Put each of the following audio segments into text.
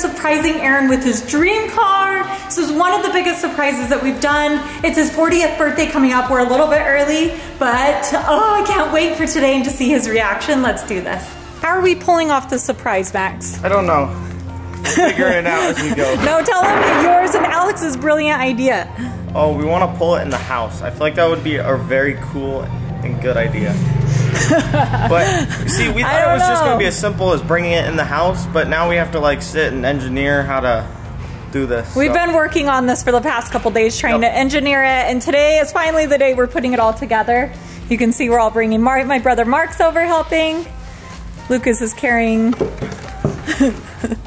surprising Aaron with his dream car. This is one of the biggest surprises that we've done. It's his 40th birthday coming up. We're a little bit early, but oh, I can't wait for today and to see his reaction. Let's do this. How are we pulling off the surprise, Max? I don't know. Figuring it out as we go. No, tell him yours and Alex's brilliant idea. Oh, we want to pull it in the house. I feel like that would be a very cool and good idea. but see, we thought it was just going to be as simple as bringing it in the house, but now we have to like sit and engineer how to do this. We've so. been working on this for the past couple days trying yep. to engineer it, and today is finally the day we're putting it all together. You can see we're all bringing Mark, my brother Mark's over helping. Lucas is carrying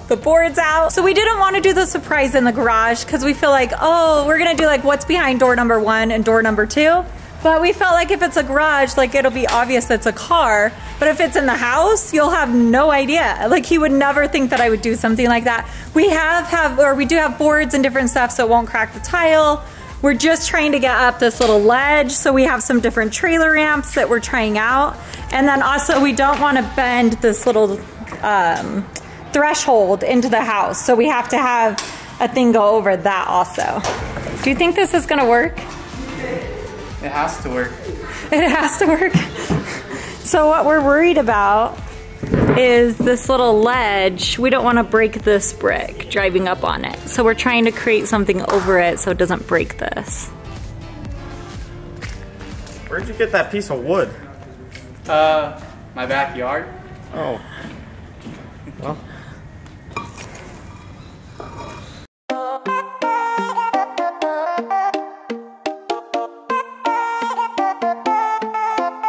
the boards out. So we didn't want to do the surprise in the garage because we feel like, oh, we're gonna do like what's behind door number one and door number two. But we felt like if it's a garage, like it'll be obvious it's a car. But if it's in the house, you'll have no idea. Like he would never think that I would do something like that. We have have or we do have boards and different stuff so it won't crack the tile. We're just trying to get up this little ledge. So we have some different trailer ramps that we're trying out. And then also we don't want to bend this little um, threshold into the house. So we have to have a thing go over that also. Do you think this is gonna work? It has to work. It has to work. so what we're worried about is this little ledge. We don't want to break this brick driving up on it. So we're trying to create something over it so it doesn't break this. Where'd you get that piece of wood? Uh, my backyard. Oh. Well.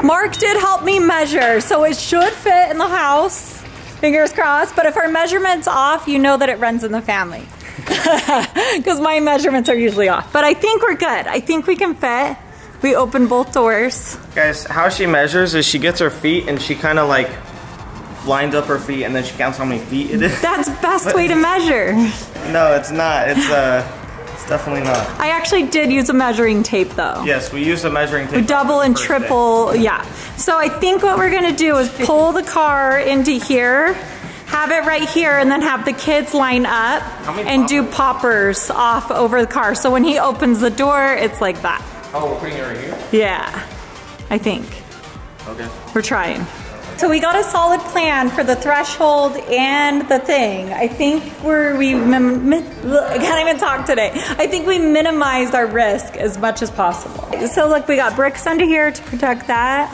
Mark did help me measure, so it should fit in the house. Fingers crossed. But if our measurement's off, you know that it runs in the family. Because my measurements are usually off. But I think we're good. I think we can fit. We open both doors. Guys, how she measures is she gets her feet and she kind of like lines up her feet and then she counts how many feet it is. That's best way to measure. No, it's not. It's uh it's definitely not. I actually did use a measuring tape though. Yes, we used a measuring tape. We double and triple, day. yeah. So I think what we're gonna do is pull the car into here, have it right here, and then have the kids line up and poppers? do poppers off over the car. So when he opens the door, it's like that. Oh, we're putting it right here? Yeah, I think. Okay. We're trying. So we got a solid plan for the threshold and the thing. I think we're, we, I can't even talk today. I think we minimized our risk as much as possible. So look, we got bricks under here to protect that.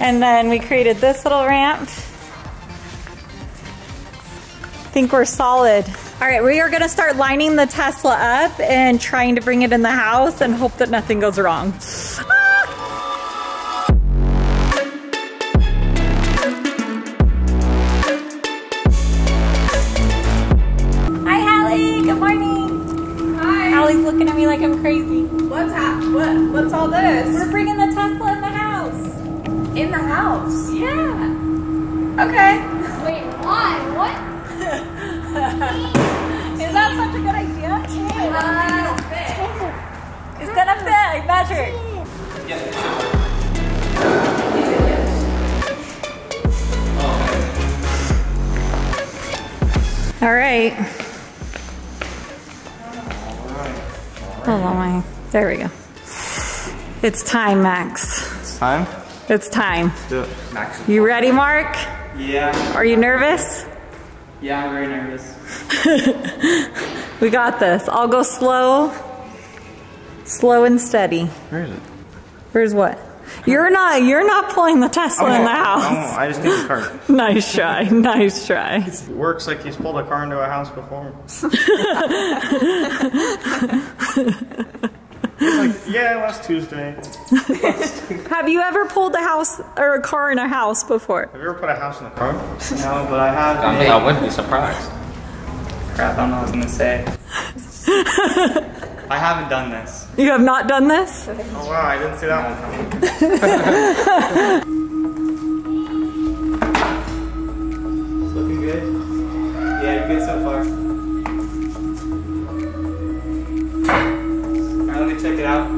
And then we created this little ramp. I think we're solid. All right, we are gonna start lining the Tesla up and trying to bring it in the house and hope that nothing goes wrong. Crazy. What's hap what what's all this? We're bringing the Tesla in the house. In the house? Yeah. Okay. Wait, why? What? Is that such a good idea? Uh, it'll fit. It's gonna fit. I measured. Yeah, All right. There we go. It's time, Max. It's time? It's time. Let's do it. Max. You ready, Mark? Yeah. Are you nervous? Yeah, I'm very nervous. we got this. I'll go slow. Slow and steady. Where is it? Where's what? You're not. You're not pulling the Tesla oh, in the oh, oh, house. Oh, I just need the car. nice try. Nice try. It works like he's pulled a car into a house before. like, yeah, last Tuesday. Have you ever pulled a house or a car in a house before? Have you ever put a house in a car? No, but I have. I mean, I wouldn't be surprised. Crap, I don't know what I was gonna say. I haven't done this. You have not done this? Oh wow, I didn't see that one coming. looking good. Yeah, good so far. Check it out.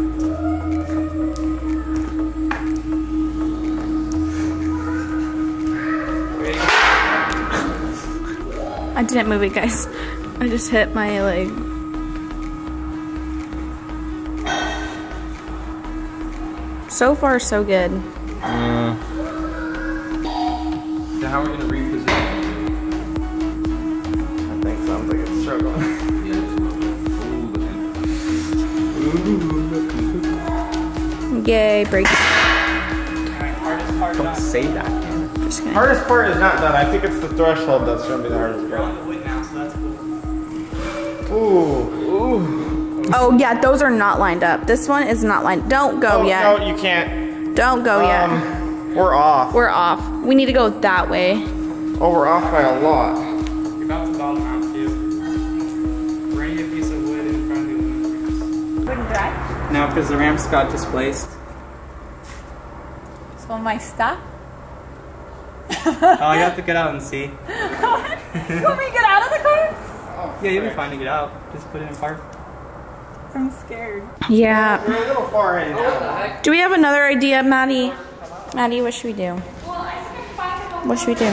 I didn't move it, guys. I just hit my leg. So far, so good. So how are we gonna reposition? I think sounds like it's struggling. Yay, break. Don't say that. Just gonna. Hardest part is not done. I think it's the threshold that's gonna be the hardest part. Ooh. Oh yeah, those are not lined up. This one is not lined. Don't go Oh, yet. No, you can't. Don't go yet. Um, we're off. We're off. We need to go that way. Oh, we're off by a lot. Because the ramps got displaced. So am I stuck? Oh, you have to get out and see. You want me to get out of the car? Yeah, you'll be fine to get out. Just put it in park. I'm scared. Yeah. We're a little far in. Do we have another idea, Maddie? Maddie, what should we do? What should we do?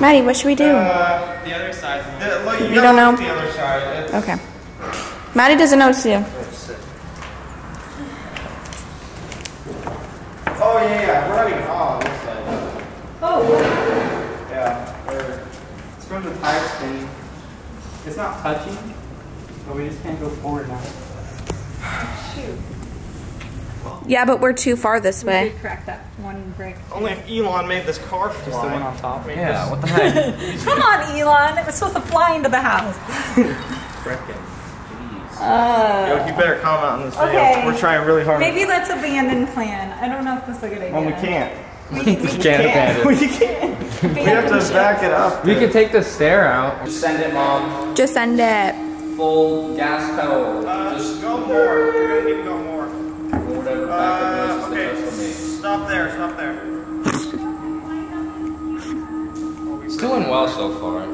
Maddie, what should we do? Uh, The other side. the, look, you, You don't know? The other side. It's, Okay. Maddie doesn't know what to do. Oh yeah, yeah. We're not even on this side. Oh. Yeah. We're, It's from the tire spinning. It's not touching, but we just can't go forward now. Yeah, but we're too far this way. Crack that one brick. only if Elon made this car fly. Just the one on top. Yeah. What the heck? Come on, Elon. It was supposed to fly into the house. Uh, Yo, you better comment on this video. Okay. We're trying really hard. Maybe let's abandon plan. I don't know if this is a good idea. Well, we can't. We, we Can't abandon. We can't. We have to back it up. We could take the stair out. Just send it, mom. Just send it. Full gas pedal. Uh, just go more. You're gonna need to go more. whatever Uh, okay. Stop there. Stop there. It's doing well so far.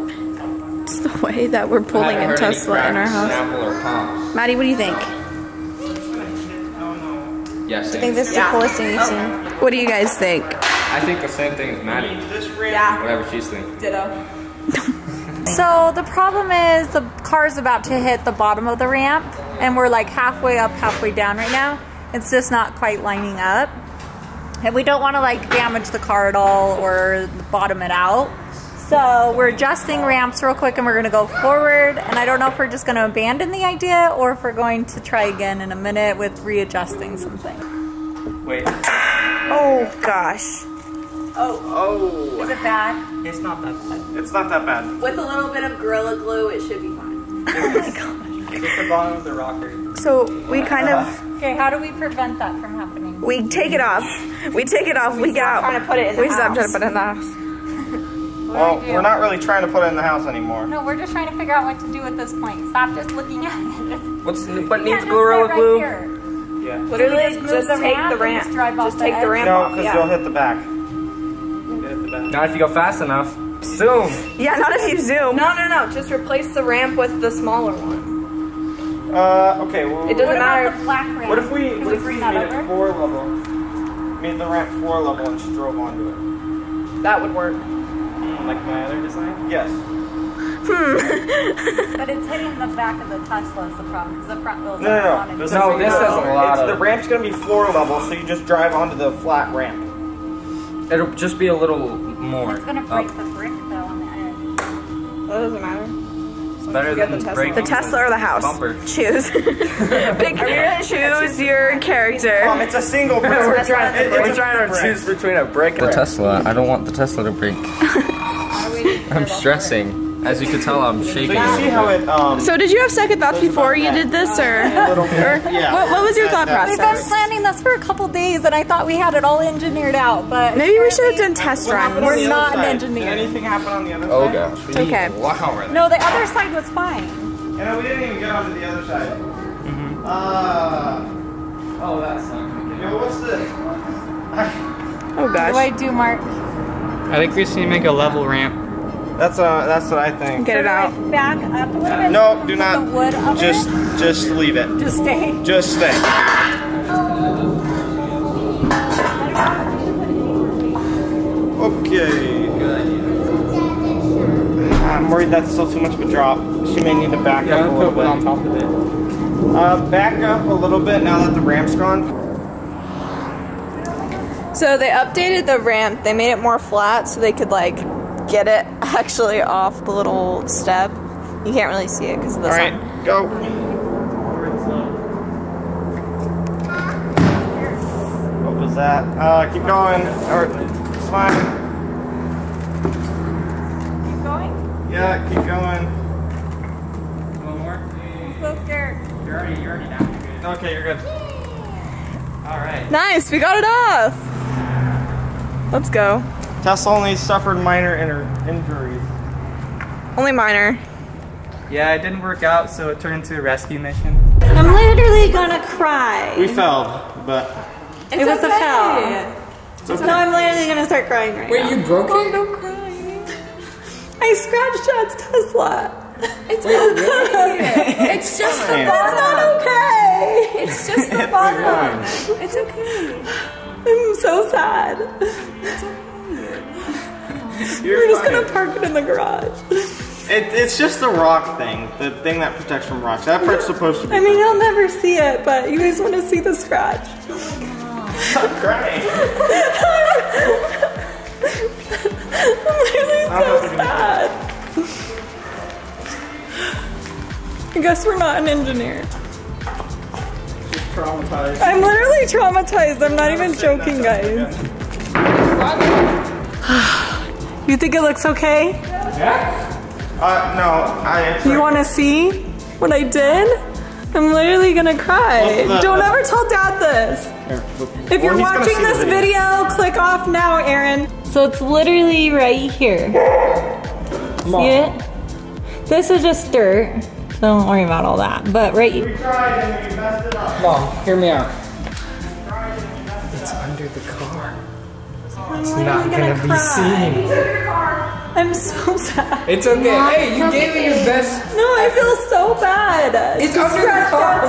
It's the way that we're pulling in Tesla in our house. Snapple. Maddie, what do you think? Yes. I think this is the coolest thing you've seen. What do you guys think? I think the same thing as Maddie. This ramp. Yeah. Whatever she's thinking. Ditto. So the problem is the car's about to hit the bottom of the ramp and we're like halfway up, halfway down right now. It's just not quite lining up. And we don't want to like damage the car at all or bottom it out. So we're adjusting ramps real quick and we're gonna go forward. And I don't know if we're just gonna abandon the idea or if we're going to try again in a minute with readjusting something. Wait. Oh gosh. Oh. Oh. Is it bad? It's not that bad. It's not that bad. With a little bit of Gorilla Glue, it should be fine. oh my gosh. It's the bottom of the rocker. So we kind of uh-huh. Okay, how do we prevent that from happening? we take it off. We take it off. We, get out. trying to put it in the we stop trying house. to put it in the house. Well, we we're not really trying to put it in the house anymore. No, we're just trying to figure out what to do at this point. Stop just looking at it. What's what You needs can't just Gorilla sit right Glue? here. Yeah. Literally, just just, the take ramp the and ramp. just drive Just the take the edge? ramp No, off. because Yeah. you'll hit the back. Not if you go fast enough. Zoom. Yeah, not if you zoom. No, no, no. Just replace the ramp with the smaller one. Uh, okay. Well, It doesn't What about matter. the black ramp? What if we, Can what we if we made that it over? floor level? Made the ramp floor level and just drove onto it. That would work. Like my other design? Yes. But it's hitting the back of the Tesla is the problem because the front wheels No, are no, on no. it. This No, this has a lot it's, of- The ramp's gonna be floor level, so you just drive onto the flat ramp. It'll just be a little more. It's gonna up. break the brick though on the edge. That doesn't matter. It's better get than the Tesla. breaking The Tesla or the house? Bumper. Choose. Pick, choose your character. Um, it's a single brick. We're trying, It- it's we're trying to choose between a brick and the Tesla. I don't want the Tesla to break. I'm stressing. As you can tell, I'm So shaking. you see how it um. So did you have second thoughts before you did this, or, little bit, yeah. what, what was your thought process? We've been planning this for a couple days and I thought we had it all engineered out, but Maybe we should have done test What runs. on the We're not an engineer. Did anything happen on the other Oh side? gosh. we Okay. need- Wow. Right No, the other side was fine. You know, we didn't even get onto the other side. Mm-hmm. Uh, Oh, that's not gonna get yo, what's this? Oh gosh. What do. I do, Mark? I think we just need to make a level ramp. That's uh, that's what I think. Get it out. Back up a little bit. No, do not. The wood Just, just leave it. just stay. Just stay. Okay. Um, I'm worried that's still too much of a drop. She may need to back Yeah, up a I'll little put one on top of it. Uh, back up a little bit now that the ramp's gone. So they updated the ramp. They made it more flat so they could like get it actually off the little step. You can't really see it because of the All sun. right, go. What was that? Uh, keep going. Or, it's fine. Keep going. Yeah, keep going. One more. I'm so scared. You're already, you're already down. You're good. Okay, you're good. All right. Nice, we got it off. Let's go. Tesla only suffered minor inner injuries. Only minor. Yeah, it didn't work out, so it turned into a rescue mission. I'm literally gonna cry. We failed, but it was a fail. No, I'm literally gonna start crying right now. Wait, you broke it? Oh, don't cry. I scratched Chad's Tesla. It's okay. it's just the That's not okay. It's just the bottom. It's okay. I'm so sad. you're We're just fine. gonna park it in the garage. It, it's just the rock thing, the thing that protects from rocks. That part's supposed to be. I mean, you'll never see it, but you guys want to see the scratch. Stop crying. I'm really so sad. I guess we're not an engineer. Just traumatized. I'm literally traumatized. I'm not even joking, guys. You think it looks okay? Yeah. Uh, no, I. You want to see what I did? I'm literally gonna cry. Look, look, Don't look. ever tell dad this. If you're Well, he's gonna watching this video. video, click off now, Aaron. So it's literally right here. See it? This is just dirt. So don't worry about all that. But right We tried and we messed it up. Mom, hear me out. It's not gonna be seen. I'm so sad. It's okay. Hey, you gave me your best. No, I feel so bad. It's To under the car.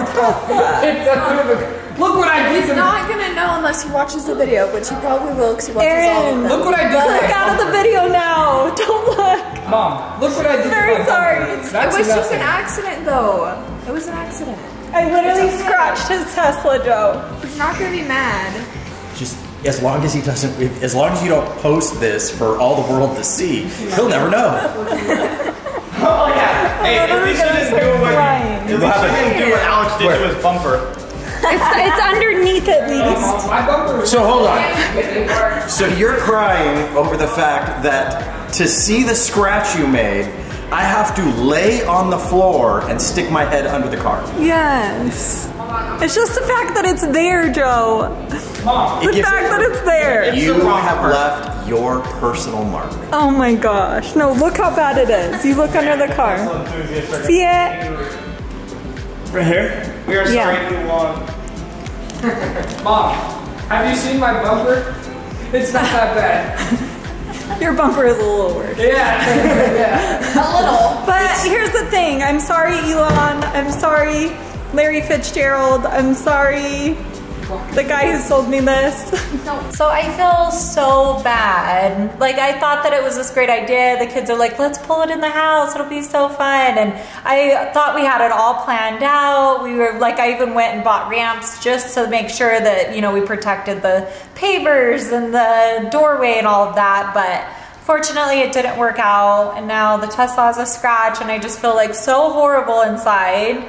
It's under the. Look what I did. He's not gonna know unless he watches the video, which he probably will because he watches all Aaron. Look what I did. Click out of the video now. Don't look. Mom, look what I did. Very sorry. That's it was just an accident, though. It was an accident. I literally scratched his Tesla, Joe. He's not gonna be mad. Just as long as he doesn't, if, as long as you don't post this for all the world to see, he'll never know. Oh, hey, at least you didn't do what crying. at least you didn't do what Alex did to his bumper. It's, it's underneath at least. Oh, my bumper. So hold on. So you're crying over the fact that to see the scratch you made, I have to lay on the floor and stick my head under the car. Yes. It's just the fact that it's there, Joe. Mom. The fact it- that it's there. You the have left your personal mark. Oh my gosh. No, look how bad it is. You look under the car. See it? Right here? We are Yeah. sorry to long. Mom, have you seen my bumper? It's not that bad. Your bumper is a little worse. Yeah. Yeah. A little. But here's the thing. I'm sorry, Elon. I'm sorry, Larry Fitzgerald. I'm sorry, the guy who sold me this. So I feel so bad. Like I thought that it was this great idea. The kids are like, let's pull it in the house. It'll be so fun. And I thought we had it all planned out. We were like, I even went and bought ramps just to make sure that, you know, we protected the pavers and the doorway and all of that. But Fortunately, it didn't work out, and now the Tesla has a scratch, and I just feel like so horrible inside.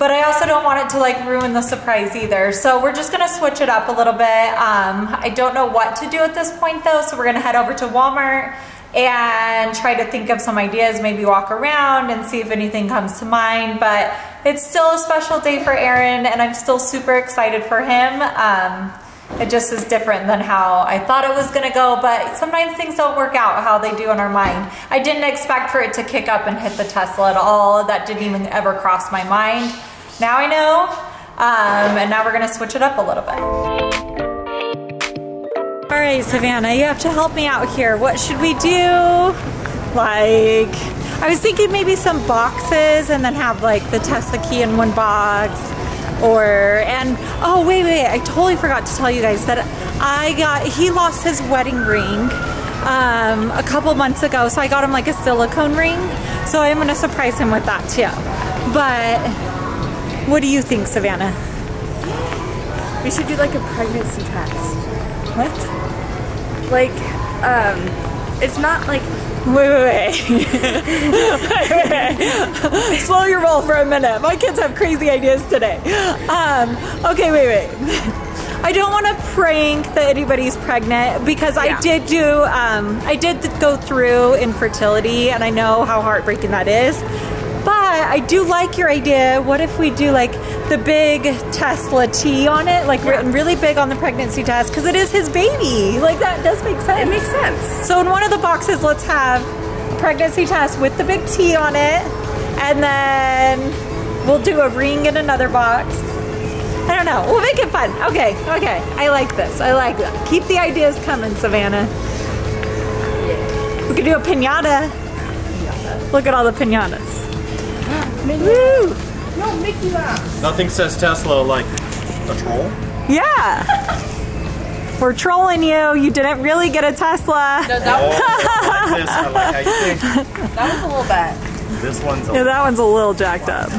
But I also don't want it to like ruin the surprise either. So we're just gonna switch it up a little bit. Um, I don't know what to do at this point though, so we're gonna head over to Walmart and try to think of some ideas, maybe walk around and see if anything comes to mind. But it's still a special day for Aaron, and I'm still super excited for him. Um, it just is different than how I thought it was gonna go, but sometimes things don't work out how they do in our mind. I didn't expect for it to kick up and hit the Tesla at all. That didn't even ever cross my mind. Now I know, um, and now we're gonna switch it up a little bit. All right, Savannah, you have to help me out here. What should we do? Like, I was thinking maybe some boxes and then have like the Tesla key in one box or and oh wait wait i totally forgot to tell you guys that i got he lost his wedding ring um, a couple months ago. So I got him like a silicone ring. So I'm gonna surprise him with that too. But what do you think, Savannah? We should do like a pregnancy test. What? Like, um, it's not like Wait, wait, wait. wait, wait. Slow your roll for a minute. My kids have crazy ideas today. Um, okay, wait, wait. I don't want to prank that anybody's pregnant because I did do, um, I did go through infertility and I know how heartbreaking that is. I do like your idea. What if we do like the big Tesla T on it, like written really big on the pregnancy test because it is his baby. Like that does make sense. it makes sense. So in one of the boxes, let's have a pregnancy test with the big T on it, and then we'll do a ring in another box. I don't know. We'll make it fun. Okay, okay. I like this. I like that. Keep the ideas coming, Savannah. We could do a pinata. Look at all the pinatas. Woo! No, Mickey Mouse. Nothing says Tesla like a troll. Yeah. We're trolling you. You didn't really get a Tesla. No, that, oh, I like this. Like how you think. that was a little bad. This one's a Yeah, that one's a little jacked up.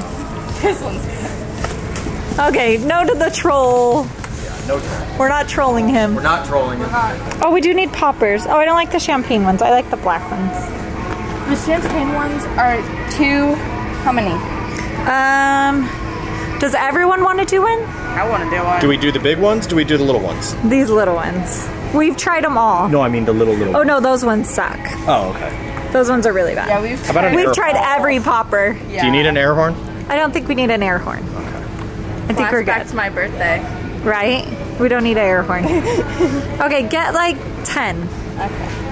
This one's Okay, no to the troll. No troll. We're not trolling him. We're not trolling him. Oh, we do need poppers. Oh, I don't like the champagne ones. I like the black ones. The champagne ones are two. How many? Um, does everyone want to do one? I want to do one. Do we do the big ones? Do we do the little ones? These little ones. We've tried them all. No, I mean the little little. Oh no, those ones suck. Oh, okay. Those ones are really bad. Yeah, we've. How about an We've air tried every popper. Yeah. Do you need an air horn? I don't think we need an air horn. Okay. I think we're good, to my birthday. right? We don't need an air horn. okay, get like 10. Okay.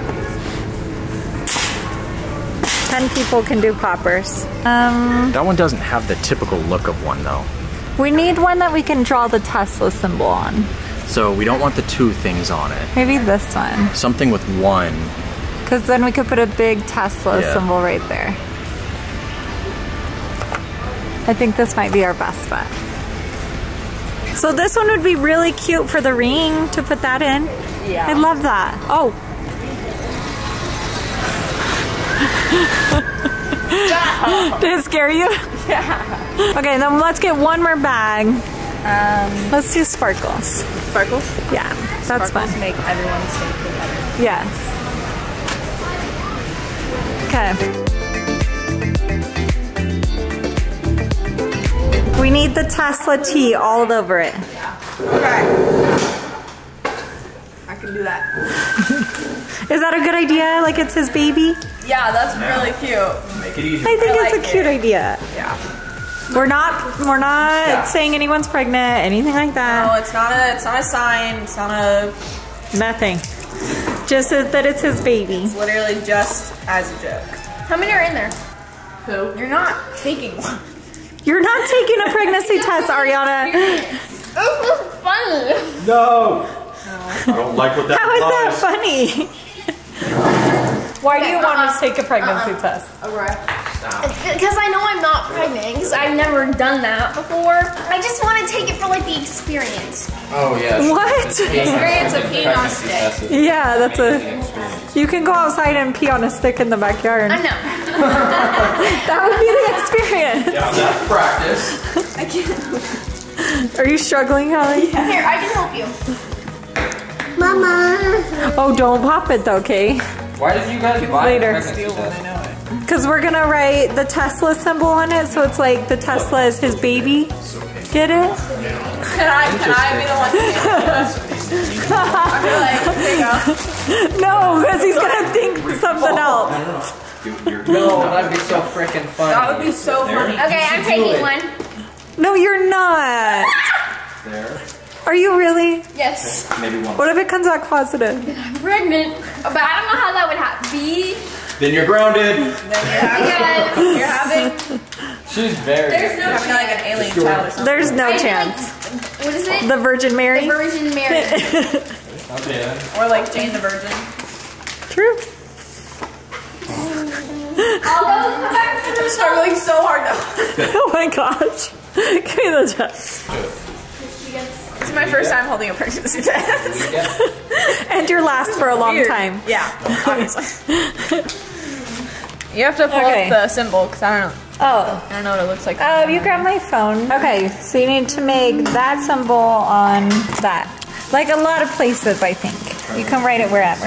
10 people can do poppers. Um, That one doesn't have the typical look of one though. we need one that we can draw the Tesla symbol on. So we don't want the two things on it. Maybe this one. Something with one. Because then we could put a big Tesla Yeah. symbol right there. I think this might be our best bet. So this one would be really cute for the ring to put that in. Yeah. I love that. Oh. Did it scare you? Yeah. Okay, then let's get one more bag. Um, Let's do sparkles. sparkles. Yeah, that's Sparkles fun. make everyone stay together. Yes. Okay. We need the Tesla T all over it. Okay. I can do that. Is that a good idea? Like it's his baby? Yeah, that's really cute. Make it easy. I think I it's like a cute it. idea. Yeah. We're not we're not Yeah. saying anyone's pregnant, anything like that. No, that. it's not a. It's not a sign. It's not a. Nothing. Just that it's his baby. It's literally just as a joke. How many are in there? Who? You're not taking one. You're not taking a pregnancy test, Ariana. Oh, this was funny. No. I don't like what that How is that funny? Why do you Okay, want uh-uh, to take a pregnancy uh-uh. test? Because I know I'm not pregnant. Because I've never done that before. I just want to take it for like the experience. Oh yeah. What? The Experience of peeing on a stick. Yeah, that's a. You can go outside and pee on a stick in the backyard. I know. That would be the experience. Yeah, that's practice. I can't. Are you struggling, Holly? Here, I can help you. Mama. Oh, don't pop it though, okay? Why did you guys buy Later. the pregnancy test? Because we're gonna write the Tesla symbol on it, so it's like the Tesla is his baby. Get it? Can I? Can I be the one? To I feel like there you go. No, because he's gonna think something else. No, that'd be so freaking funny. That would be so funny. Okay, I'm taking one. No, you're not. There. Are you really? Yes. Maybe one. What if it comes out positive? I'm pregnant. But I don't know how that would happen. Be Then you're grounded. Then You're having. you're having. She's very. There's no having like an alien child or something. There's no I chance. like- what is it? The Virgin Mary? The Virgin Mary. Okay. Or like Jane the Virgin. True. I'll go come back for the I'm struggling so hard now. Oh my gosh. Give me the test. is my first time holding a pregnancy test. And your last for a long Weird. time. Yeah, obviously. you have to pull Okay. up the symbol because I don't know. Oh. I don't know what it looks like. Oh, you grabbed my phone. Okay, so you need to make that symbol on that. Like a lot of places, I think. You can write it wherever.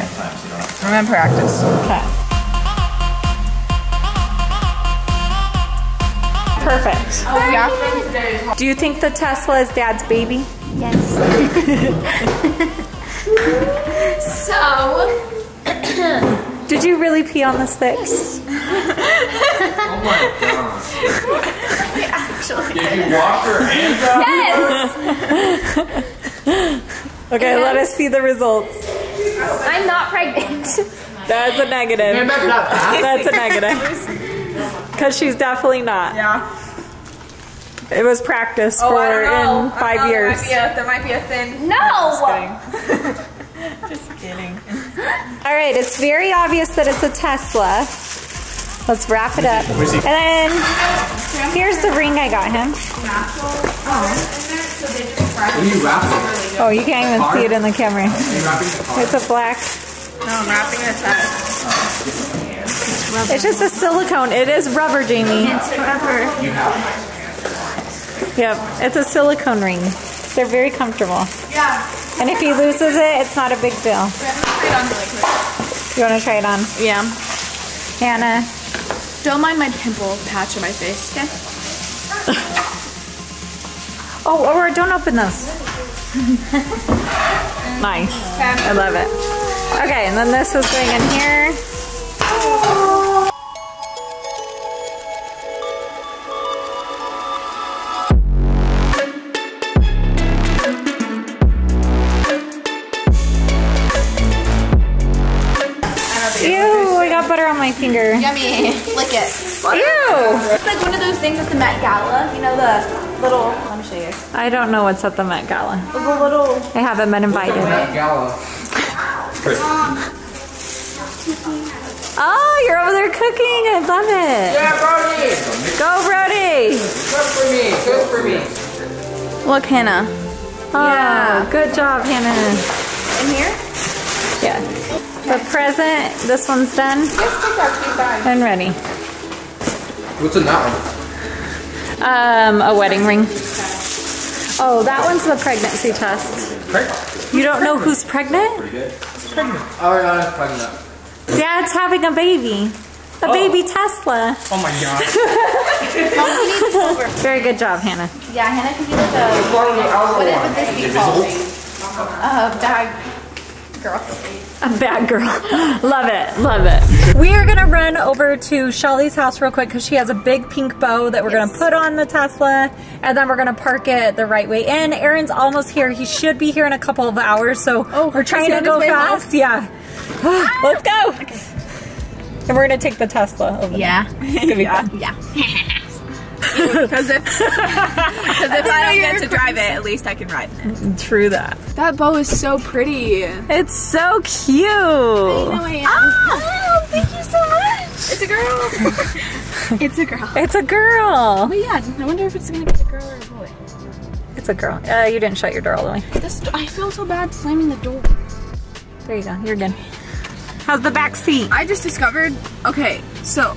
Remember practice. Okay. Perfect. Oh, yeah. Do you think the Tesla is dad's baby? Yes. so. Did you really pee on the sticks? Oh my god. Actually. Did you wash your hands out? Yes. Okay, let us see the results. I'm not pregnant. That's a negative. That's a negative. Because she's definitely not. Yeah. It was practice Oh, for I don't know. in five don't know, years. There might, be a, there might be a thin. No. Just kidding. All right, it's very obvious that it's a Tesla. Let's wrap it up. And then here's the ring I got him. What are you wrapping? Oh, you can't even see it in the camera. Are you wrapping the car? It's a black. No, I'm wrapping the up. It's just a silicone. It is rubber, Jamie. It's rubber. Yep, it's a silicone ring. They're very comfortable. Yeah. And if he loses it, it's not a big deal. You want to try it on? Yeah. Hannah. Don't mind my pimple patch on my face, okay? Oh, or don't open those. nice. I love it. Okay, and then this is going in here. Oh. My finger. Yummy. Lick it. Ew! It's like one of those things at the Met Gala. You know the little. Let me show you. I don't know what's at the Met Gala. The little. I haven't been invited. Met Gala. Oh, you're over there cooking. I love it. Yeah, Brody! Go, Brody. Cook for me, cook for me. Look, Hannah. Oh, good job, Hannah. In here? Yeah. The present, this one's done and ready. What's in that one? Um, a wedding ring. Oh, that one's the pregnancy test. Pregnant. You don't know who's pregnant? Oh, yeah, I'm pregnant. Dad's having a baby. A baby Tesla. Oh my god. Very good job, Hannah. Yeah, Hannah could be like a. What would this be called? Uh, bag girl. A bad girl. love it. Love it. We are going to run over to Shelly's house real quick because she has a big pink bow that we're going to put on the Tesla and then we're going to park it the right way in. Aaron's almost here. He should be here in a couple of hours. So oh, we're trying to go his way home? fast. Yeah. Ah, Let's go. And we're going to take the Tesla over Yeah. there. It's going to be fun. Yeah. Because if, cause if I don't get to drive it, at least I can ride it. True that. That bow is so pretty. It's so cute. Oh, thank you so much. It's a girl. it's a girl. It's a girl. But yeah, I wonder if it's gonna be a girl or a boy. It's a girl. Uh, you didn't shut your door all the way. This, I feel so bad slamming the door. There you go. You're good. How's the back seat? I just discovered, okay, so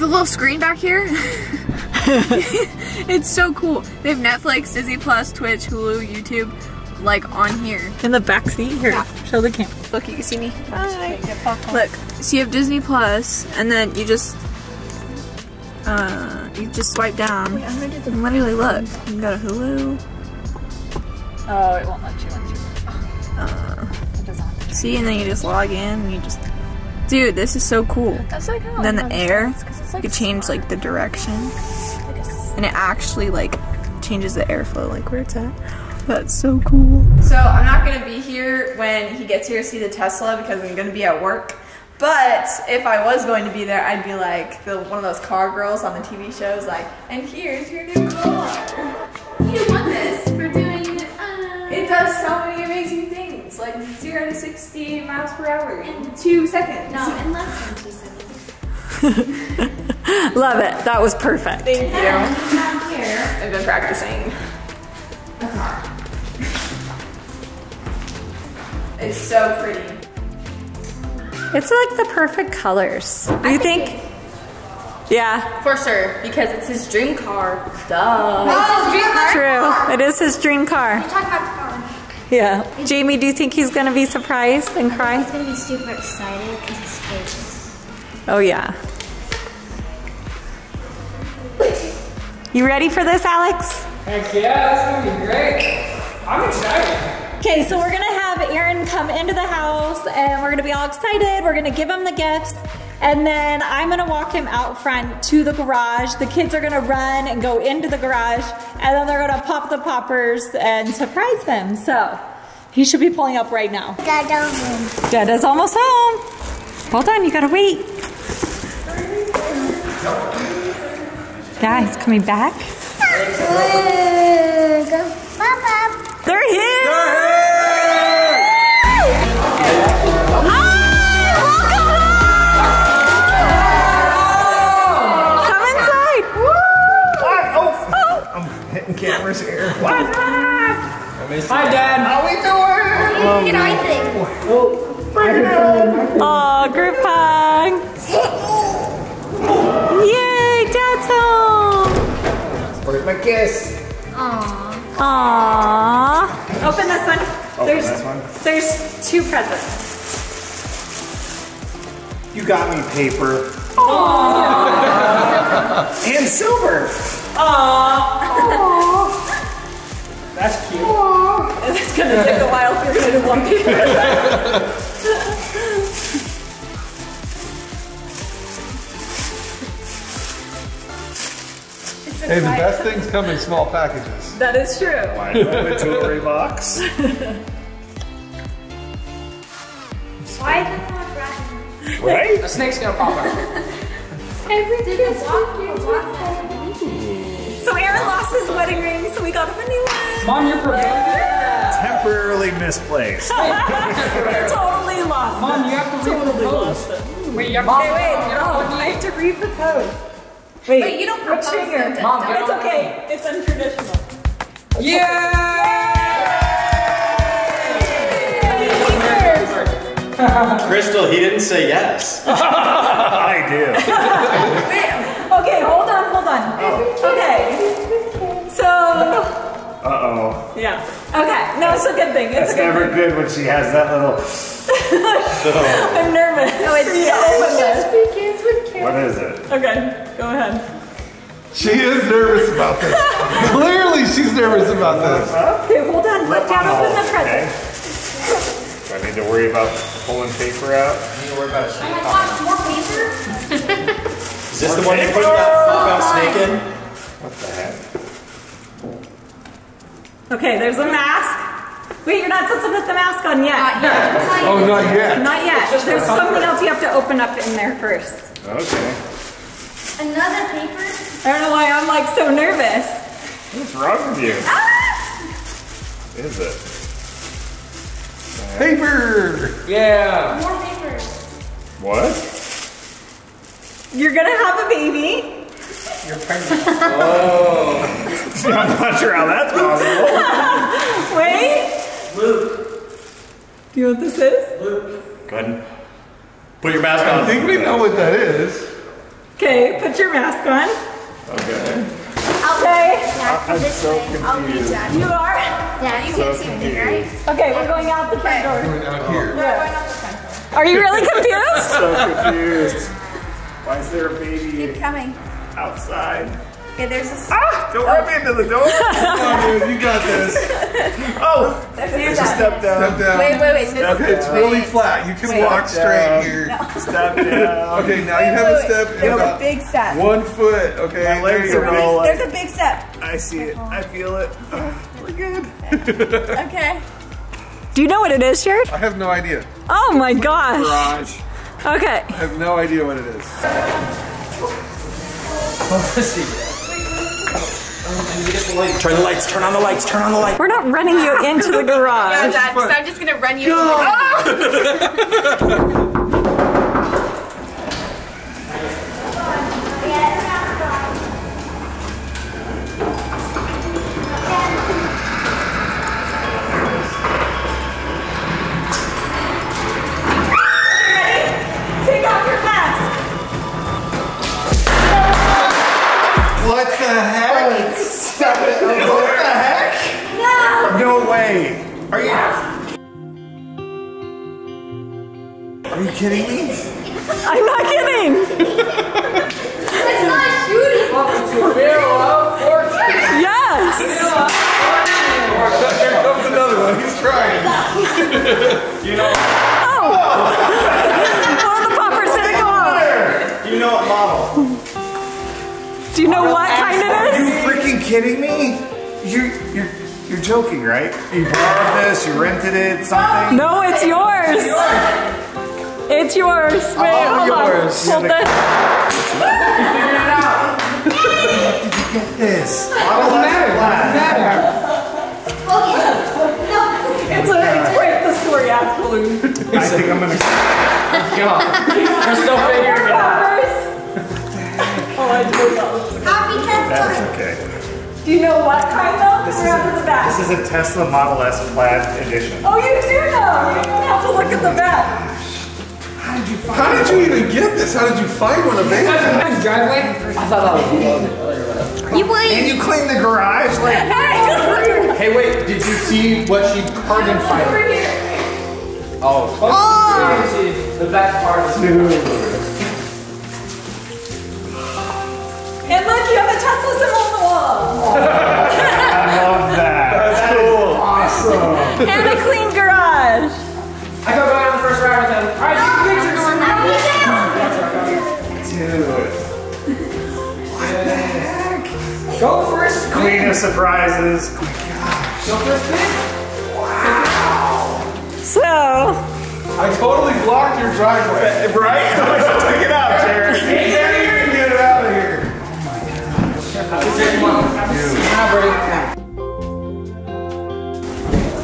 the little screen back here, it's so cool. They have Netflix, Disney Plus, Twitch, Hulu, YouTube, like on here. In the back seat? Here, show the camera. Look, you can see me. Look, so you have Disney Plus, and then you just, uh, you just swipe down. And literally, look, you got a Hulu. Oh, it won't let you in. See, and then you just log in, and you just, dude, this is so cool. That's like how then the air, it's you could change like the direction, and it actually like changes the airflow, like where it's at. That's so cool. So I'm not gonna be here when he gets here to see the Tesla because I'm gonna be at work. But if I was going to be there, I'd be like the one of those car girls on the TV shows, like, and here's your new car. You won this for doing. Uh, It does so many 0 to 60 miles per hour in two seconds. No, in less than two seconds. Love it. That was perfect. Thank you. I've been practicing. It's so pretty. It's like the perfect colors. Do you think? think yeah. For sure, because it's his dream car. Duh. No, it's his dream car. True. It is his dream car. Yeah. Jamie, do you think he's gonna be surprised and cry? He's gonna be super excited because he's famous. Oh yeah. You ready for this, Alex? Heck yeah, that's gonna be great. I'm excited. Okay, so we're gonna have Aaron come into the house and we're gonna be all excited. We're gonna give him the gifts and then I'm gonna walk him out front to the garage. The kids are gonna run and go into the garage and then they're gonna pop the poppers and surprise him. So he should be pulling up right now. Dada home. Dada's almost home. Hold on, you gotta wait. Yeah, he's coming back. They're here! Cameras here. Hi, Dad. Get I think. Oh, group hug. Yay, Dad's home. Where's my kiss? Aww. Open this one. there's, this one? There's two presents. You got me paper. and silver. That's gonna take a while for you to walk in. Hey, the best things come in small packages. That is true. I know the jewelry box. Why is it so much rat? Right? A snake's gonna pop out. Did the walk, walk So Aaron lost his wedding ring, so we got him a new one. Mom, you're prepared. Temporarily misplaced. totally lost. Mom, you have to re-propose. Wait, you have to Wait, wait, no, I have to re-propose. Wait, Wait, you don't which propose finger? then. Mom, get It's okay. It's untraditional. Yeah! Crystal, he didn't say yes. I do. Okay, hold on, hold on. Okay. So, Uh oh. yeah. Okay, no, it's a good thing. It's It's a good never thing. good when she has that little. I'm nervous. No, it's yeah. What is it? Okay, go ahead. She is nervous about this. Clearly, she's nervous about this. Okay, hold on. Let Dad oh, open the Okay. present. Do I need to worry about pulling paper out? Oh my gosh, more paper? Is this the one you put that flip out snake in? What the heck? Okay, there's a mask. Wait, you're not supposed to put the mask on yet. Oh, not yet. Not yet. There's something else you have to open up in there first. Okay. Another paper? I don't know why I'm like so nervous. What's wrong with you? Ah! Is it? Paper. Yeah. More paper. What? You're gonna have a baby. You're pregnant. I'm not sure how that's possible. Wait. Luke. Do you know what this is? Go ahead and put your mask on. I on. think we know what that is. Okay, put your mask on. Okay. Okay. I'm so confused. You are? Yeah, you So can see me, right? Okay, we're going out the front door. Going out here. Are you really confused? So confused. Why is there a baby Keep Coming. outside? Okay, there's a. Ah! Don't run me into the door. Come on, dude, you got this. Oh! There's a step down. Step down. Wait, wait, wait. This, Okay, it's really flat. You can walk straight down. here. Step down. Okay, now you have a step There's a big step. one foot. Okay, My legs there are you go. rolling. There's a big step. I see it. I feel it. We're good. Okay. Do you know what it is, Jared? I have no idea. Oh my gosh. Garage. Okay. I have no idea what it is. Turn the lights, turn on the lights, turn on the lights. We're not running you into the No, garage. Dad, so I'm just gonna run you. way. God. We're still figuring it out. Oh, I do know. Happy That's okay. Do you know what kind though? This is, after the a, back. this is a Tesla Model S Plaid edition. Oh, you do know. You don't have to look at the back. How did you even get this? How did you find one of these? Nice driveway. I thought that was. You wait. And you cleaned the garage? Like, Hey, Hey, wait, did you see what she carbon over fiber? here. Oh, oh. The best part is And look, you have a Tesla symbol on the wall. I love that. That's cool. Awesome. and a clean garage. I go down the first ride with him. All right, take pictures. Dude. Go for a spin. Queen of surprises. Go for a spin. So, I totally blocked your driveway. Right? Take it out, Jared. You can't even get it out of here.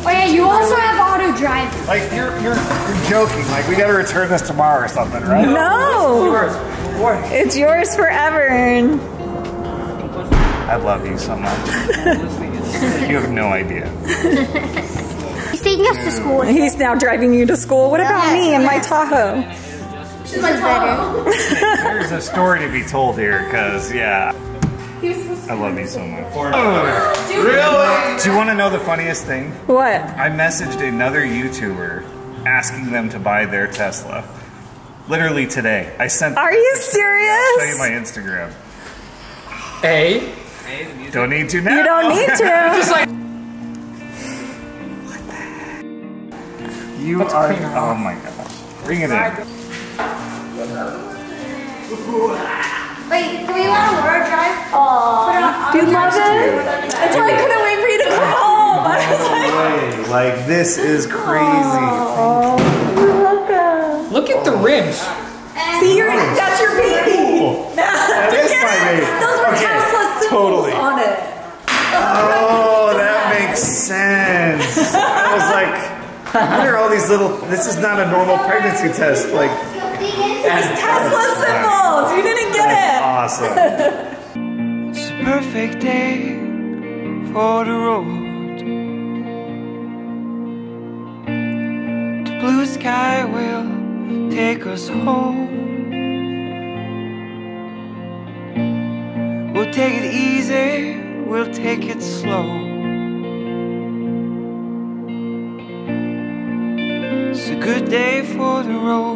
Oh yeah, you also have auto drive. Like, you're, you're, you're joking. Like, we gotta return this tomorrow or something, right? no. It's yours forever. I love you so much. you have no idea. He's taking us to school. He's now driving you to school. What about me and my Tahoe? This one's better. There's a story to be told here, because, yeah. I love you so much. Oh. Oh. Really? Do you want to know the funniest thing? What? I messaged another YouTuber asking them to buy their Tesla. Literally today. I sent. Are you serious? I'll show you my Instagram. A. Don't need to now. You don't need to. Just like. You are. Oh my gosh. Bring it in. Wait, do we want Laura drive? Do you love it? That's why I couldn't wait for you to come home. I was like, like this is crazy. oh, you're welcome. Look at the oh. rims. See, you're, that's your baby. That is my baby. Those were Okay, Tesla symbols totally. on it. Oh, that makes sense. I was like, what are all these little? This is not a normal pregnancy test. Like, it's Tesla symbols. You didn't get it. awesome. It's a perfect day for the road. The blue sky will take us home. We'll take it easy, we'll take it slow. Good day for the road.